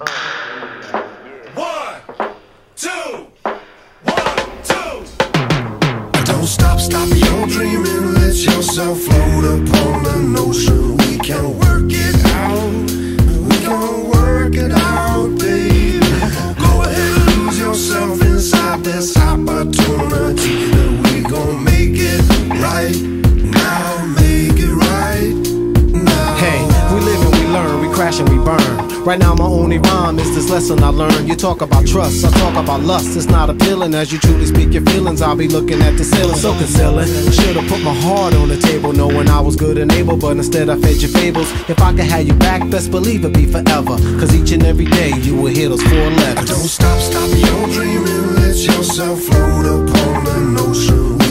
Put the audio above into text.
One, two, one, two. Don't stop, stop your dreaming. Let yourself float upon the ocean. We can work it out. We can work it out, baby. Go ahead lose yourself inside this opportunity. We gon' make it right now. Make it right now. Hey, we live and we learn, we crash and we burn. Right now, my only rhyme is this lesson I learned. You talk about trust, I talk about lust. It's not appealing as you truly speak your feelings. I'll be looking at the ceiling, so concealing. Should've put my heart on the table, knowing I was good and able, but instead I fed your fables. If I could have you back, best believe it'd be forever. Cause each and every day you will hear those four letters. Don't stop, stop your dreaming. Let yourself float upon the ocean.